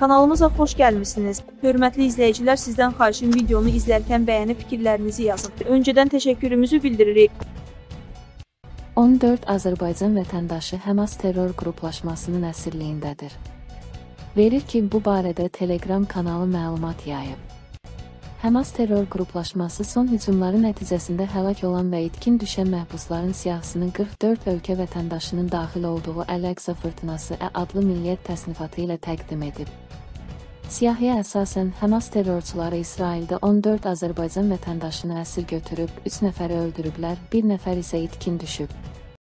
Kanalımıza xoş gəlmisiniz. Hörmətli izləyicilər, sizdən xahişim videonu izlərkən bəyənib fikirlərinizi yazın. Öncədən təşəkkürümüzü bildiririk. 14 Azərbaycan vətəndaşı Həmas terror qruplaşmasının əsirliyindədir. Verir ki, bu barədə Telegram kanalı məlumat yayıb. Həmas terror qruplaşması son hücumları nəticəsində həlak olan və itkin düşən məhbusların siyahısını 44 ölkə vətəndaşının daxil olduğu Əl-Əqsa Fırtınası Ə adlı milliyyət təsnifatı ilə təqdim edib. Siyahıya əsasən Həmas terrorçuları İsraildə 14 Azərbaycan vətəndaşını əsir götürüb, 3 nəfəri öldürüblər, 1 nəfər isə itkin düşüb.